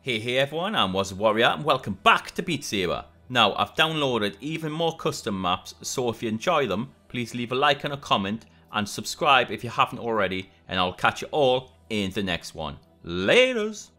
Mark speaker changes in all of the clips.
Speaker 1: Hey hey everyone, I'm Was Warrior and welcome back to Beat Saber. Now I've downloaded even more custom maps so if you enjoy them please leave a like and a comment and subscribe if you haven't already and I'll catch you all in the next one. Laters!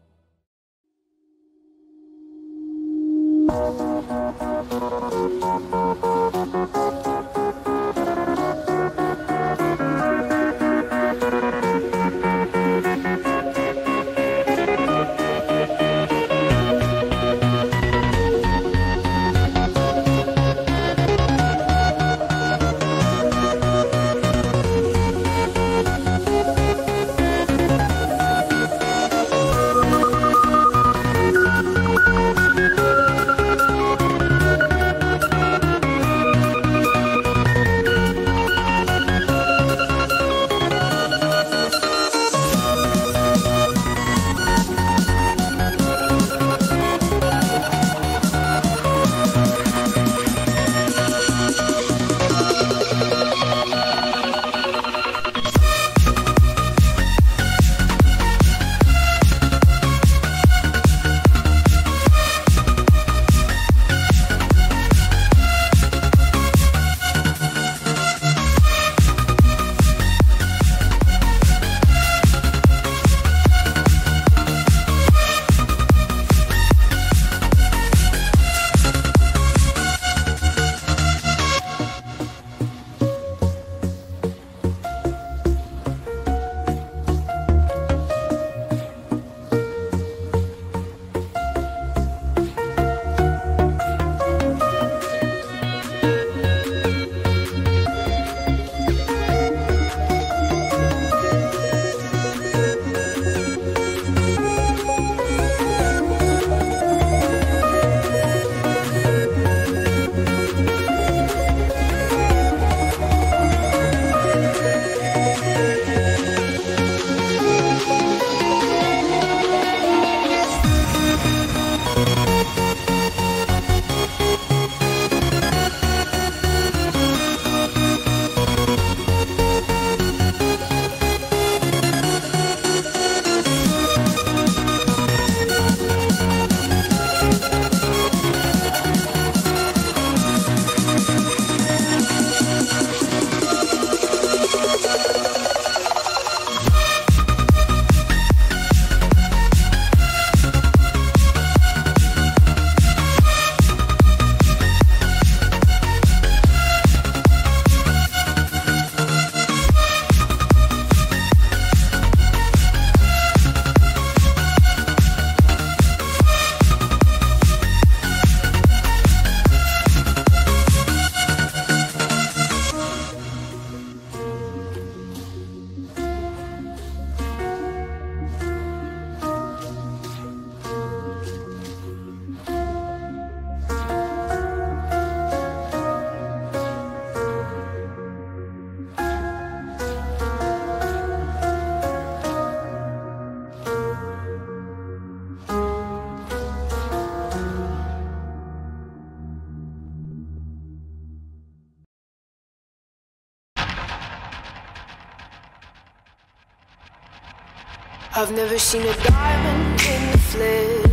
Speaker 2: I've never seen a diamond in the flesh.